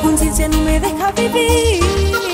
conciencia no me deja vivir.